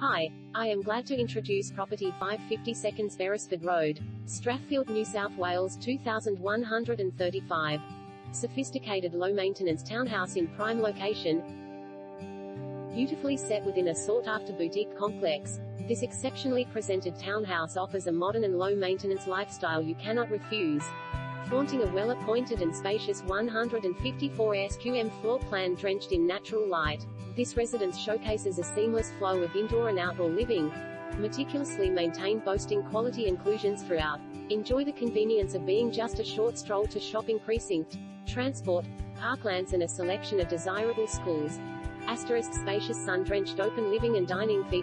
Hi, I am glad to introduce property 550 Seconds Beresford Road, Strathfield, New South Wales 2135. Sophisticated low-maintenance townhouse in prime location. Beautifully set within a sought-after boutique complex, this exceptionally presented townhouse offers a modern and low-maintenance lifestyle you cannot refuse. Flaunting a well-appointed and spacious 154 SQM floor plan drenched in natural light, this residence showcases a seamless flow of indoor and outdoor living, meticulously maintained boasting quality inclusions throughout. Enjoy the convenience of being just a short stroll to shopping precinct, transport, parklands and a selection of desirable schools. Asterisk spacious sun-drenched open living and dining features.